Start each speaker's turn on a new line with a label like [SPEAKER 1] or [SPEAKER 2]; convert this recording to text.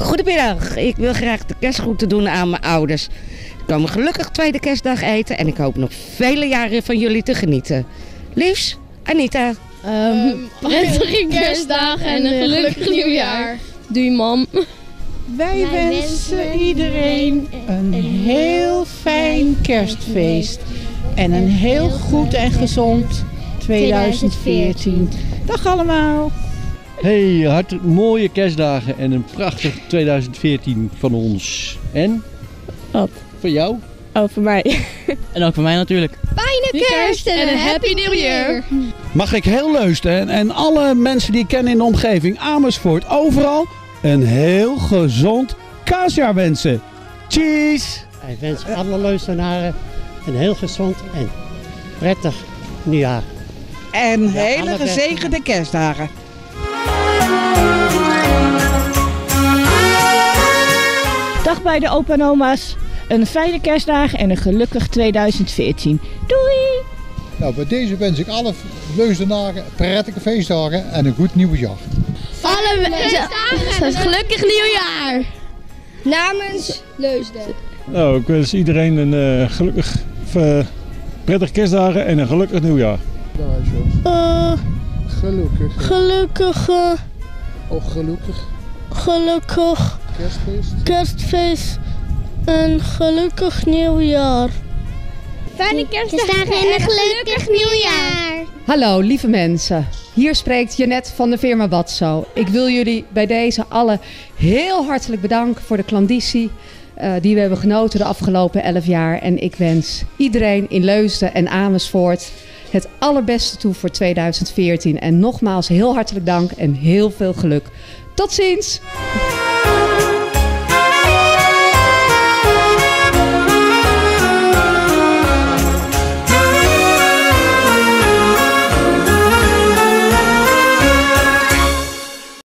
[SPEAKER 1] Goedemiddag, ik wil graag de kerstgroeten doen aan mijn ouders. Ik komen gelukkig tweede kerstdag eten en ik hoop nog vele jaren van jullie te genieten. Liefs, Anita.
[SPEAKER 2] Um, prettige kerstdag en een gelukkig nieuwjaar. Doei mam.
[SPEAKER 3] Wij wensen iedereen een heel fijn kerstfeest. En een heel goed en gezond 2014. Dag allemaal.
[SPEAKER 4] Hey, hart, mooie kerstdagen en een prachtig 2014 van ons. En?
[SPEAKER 2] Wat?
[SPEAKER 4] Voor jou?
[SPEAKER 2] Oh, voor mij.
[SPEAKER 5] En ook voor mij natuurlijk.
[SPEAKER 6] Fijne kerst en een happy new year.
[SPEAKER 7] Mag ik heel Leusden en alle mensen die ik ken in de omgeving, Amersfoort, overal, een heel gezond kaasjaar wensen. Cheese!
[SPEAKER 8] Ik wens alle Leustenaren een heel gezond en prettig nieuwjaar.
[SPEAKER 3] En hele gezegende kerstdagen.
[SPEAKER 9] Dag bij de opa en oma's. Een fijne kerstdagen en een gelukkig 2014. Doei!
[SPEAKER 10] Nou, bij deze wens ik alle Leuzenaren prettige feestdagen en een goed nieuwjaar.
[SPEAKER 6] Alle mensen, gelukkig nieuwjaar. Namens Leusden.
[SPEAKER 11] Nou, ik wens iedereen een uh, gelukkig, uh, prettig kerstdagen en een gelukkig nieuwjaar.
[SPEAKER 12] Uh,
[SPEAKER 10] gelukkig.
[SPEAKER 12] Gelukkig. Uh,
[SPEAKER 10] oh, gelukkig.
[SPEAKER 12] Gelukkig.
[SPEAKER 10] Kerstfeest.
[SPEAKER 12] Kerstfeest. En gelukkig nieuwjaar.
[SPEAKER 6] Fijne kerstdagen en een gelukkig nieuwjaar.
[SPEAKER 13] Hallo lieve mensen. Hier spreekt Jeannette van de firma Batso. Ik wil jullie bij deze alle heel hartelijk bedanken voor de klanditie uh, die we hebben genoten de afgelopen 11 jaar. En ik wens iedereen in Leusden en Amersfoort het allerbeste toe voor 2014. En nogmaals heel hartelijk dank en heel veel geluk. Tot ziens!